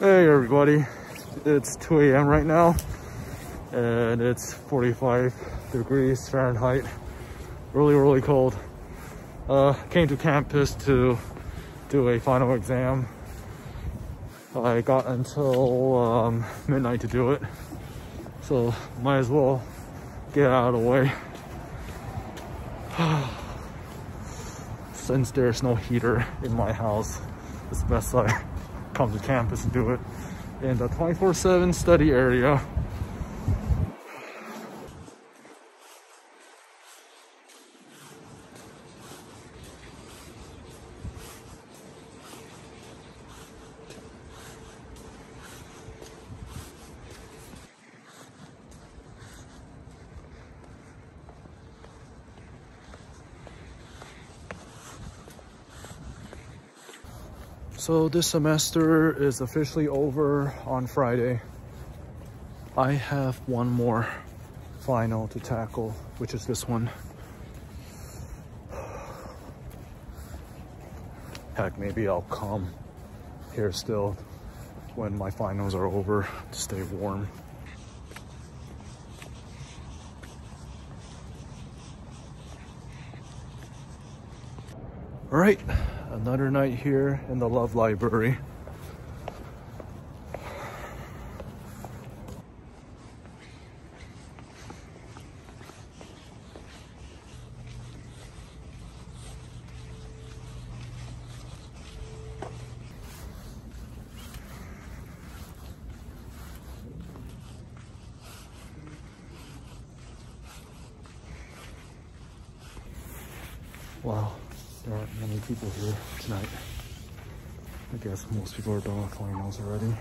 Hey everybody, it's 2 a.m. right now and it's 45 degrees Fahrenheit. Really, really cold. Uh, came to campus to do a final exam. I got until um, midnight to do it, so might as well get out of the way. Since there's no heater in my house, it's best I come to campus and do it in the 24-7 study area. So this semester is officially over on Friday. I have one more final to tackle, which is this one. Heck, maybe I'll come here still when my finals are over to stay warm. All right, another night here in the Love Library. Wow, there aren't many people here tonight. I guess most people are done with finals already.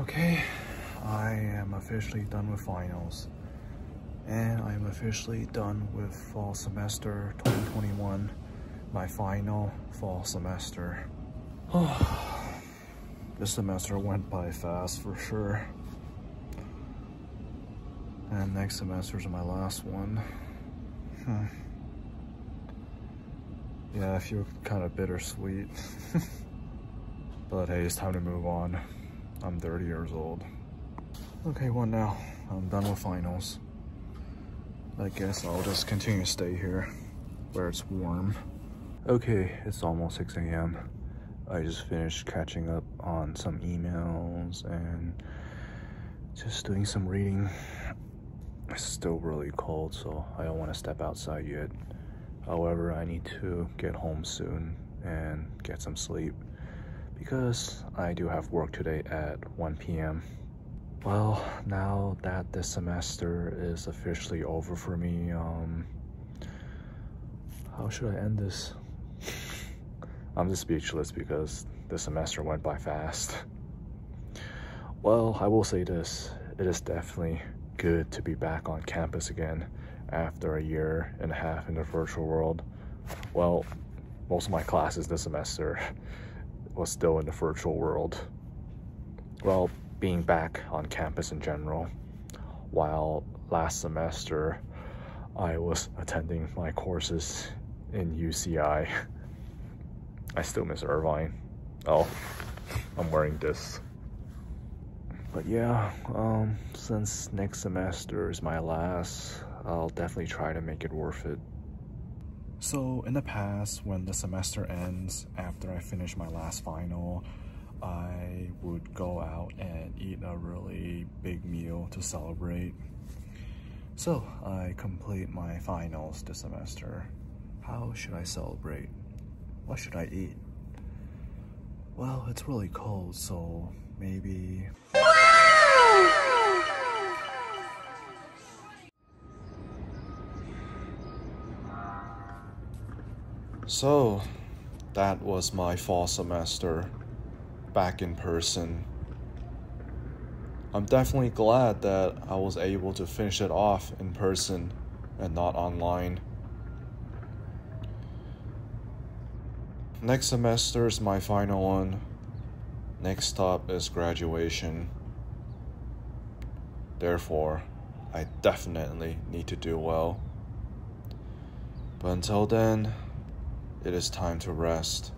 Okay, I am officially done with finals. And I am officially done with fall semester 2021, my final fall semester. this semester went by fast for sure. And next semester is my last one. Hmm. Yeah, I feel kind of bittersweet. but hey, it's time to move on. I'm 30 years old. Okay, what now? I'm done with finals. I guess I'll just continue to stay here where it's warm. Okay, it's almost 6 a.m. I just finished catching up on some emails and just doing some reading. It's still really cold, so I don't want to step outside yet. However, I need to get home soon and get some sleep because I do have work today at 1 p.m. Well, now that this semester is officially over for me, um, how should I end this? I'm just speechless because the semester went by fast. Well, I will say this, it is definitely good to be back on campus again after a year and a half in the virtual world. Well, most of my classes this semester was still in the virtual world. Well, being back on campus in general, while last semester I was attending my courses in UCI. I still miss Irvine. Oh, I'm wearing this. But yeah, um, since next semester is my last, I'll definitely try to make it worth it. So in the past, when the semester ends, after I finish my last final, I would go out and eat a really big meal to celebrate. So I complete my finals this semester. How should I celebrate? What should I eat? Well, it's really cold, so maybe... So, that was my fall semester back in person. I'm definitely glad that I was able to finish it off in person and not online. Next semester is my final one. Next stop is graduation. Therefore, I definitely need to do well. But until then, it is time to rest.